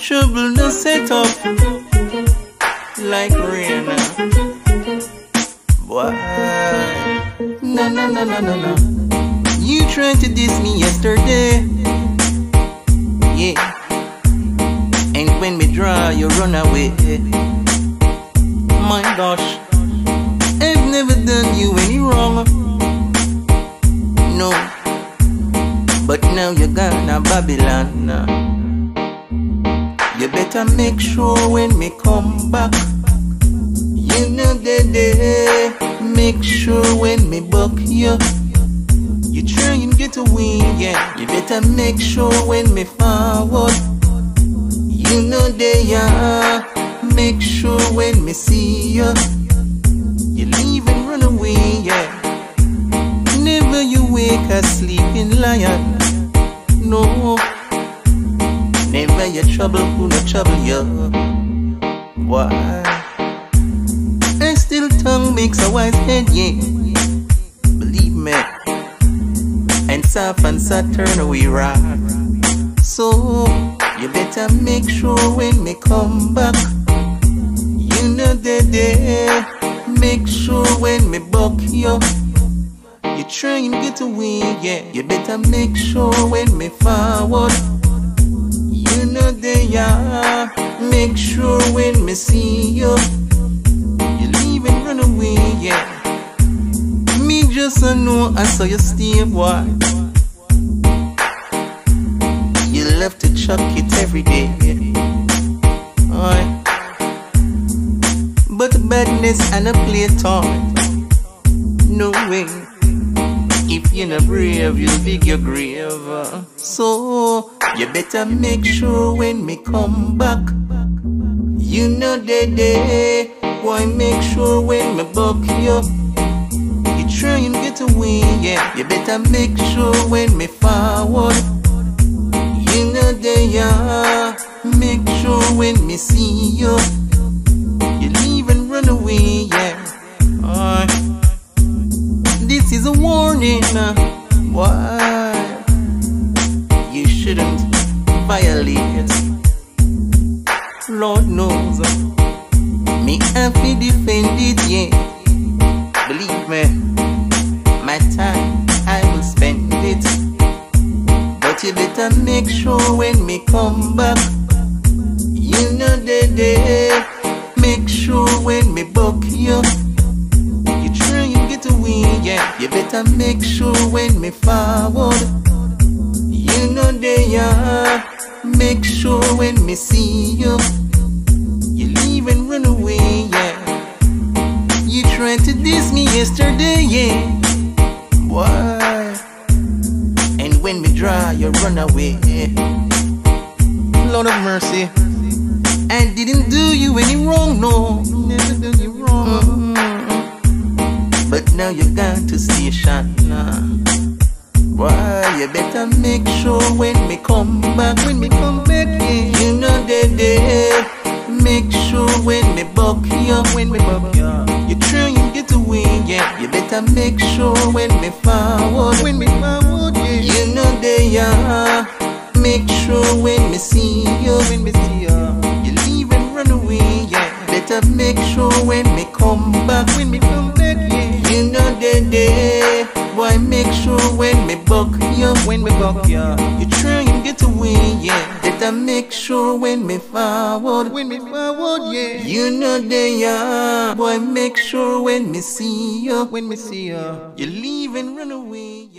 Trouble no set up like rain. Boy, no, no, no, no, no, no. You tried to diss me yesterday. Yeah. And when me draw, you run away. My gosh, now you're gone to Babylon. You better make sure when me come back. You know the day. Make sure when me buck you. You try and get away, yeah. You better make sure when me forward. You know they are. Make sure when me see you. You leave trouble you. Why? And still tongue makes a wise head, yeah. Believe me. And soft and sad turn away rock. So you better make sure when me come back. You know the day. Make sure when me buck you. You try and get away, yeah. You better make sure when me forward. You know they. Make sure when me see you. You leave and run away, yeah. Me just a know I saw you stay, boy. You love to chuck it every day. Aye. But badness and a play. No way. If you're not brave, you'll dig your grave. Uh. So you better make sure when me come back. You know the day. Why make sure when me buck you? You try and get away, yeah. You better make sure when me forward. You know they are. Make sure when me see. You shouldn't violate. Lord knows. Me have to defend it, yeah. Believe me. My time, I will spend it. But you better make sure when me come back. You know the day. Make sure when me buck you. You try and get away, yeah. You better make sure when me forward. You know they are. Make sure when me see you. You leave and run away, yeah. You tried to diss me yesterday, yeah. Why? And when me draw, you run away. Lord of mercy. I didn't do you any wrong, no. Never done you wrong. Mm. But now you're gone to station. Nah. Why? You better make sure when me come back, when me come back, yeah. You know the day. Make sure when me buck you, when me buck you. You try and get away, yeah. You better make sure when me forward, when me forward, yeah. You know they are. Make sure when me see you, when me see you. You leave and run away, yeah. Better make sure when me come back, when me come back, yeah. You know the day. Why make sure when when me buck you. You try and get away, yeah. Better make sure when me forward, when me forward, yeah. You know they are. Boy, make sure when me see you, when me see you. You leave and run away, yeah.